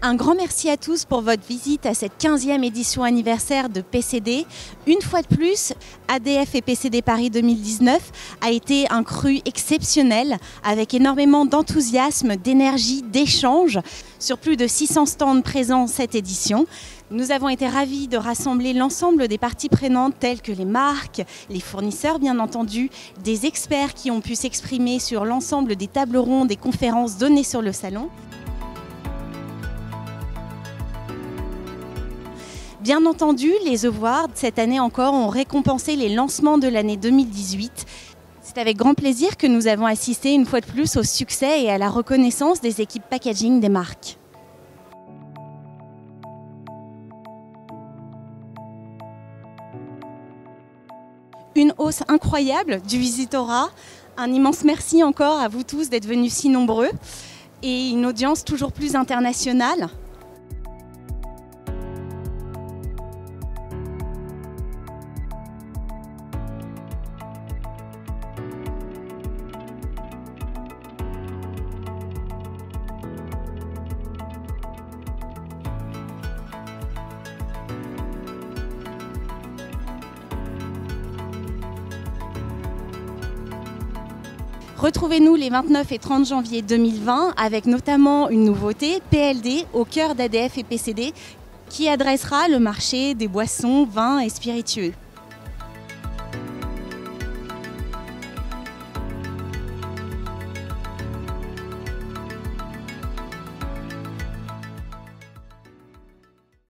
Un grand merci à tous pour votre visite à cette 15e édition anniversaire de PCD. Une fois de plus, ADF et PCD Paris 2019 a été un cru exceptionnel avec énormément d'enthousiasme, d'énergie, d'échange sur plus de 600 stands présents cette édition. Nous avons été ravis de rassembler l'ensemble des parties prenantes telles que les marques, les fournisseurs bien entendu, des experts qui ont pu s'exprimer sur l'ensemble des tables rondes et conférences données sur le salon. Bien entendu, les Awards, cette année encore, ont récompensé les lancements de l'année 2018. C'est avec grand plaisir que nous avons assisté une fois de plus au succès et à la reconnaissance des équipes packaging des marques. Une hausse incroyable du visitorat. Un immense merci encore à vous tous d'être venus si nombreux et une audience toujours plus internationale. Retrouvez-nous les 29 et 30 janvier 2020 avec notamment une nouveauté, PLD, au cœur d'ADF et PCD, qui adressera le marché des boissons, vins et spiritueux.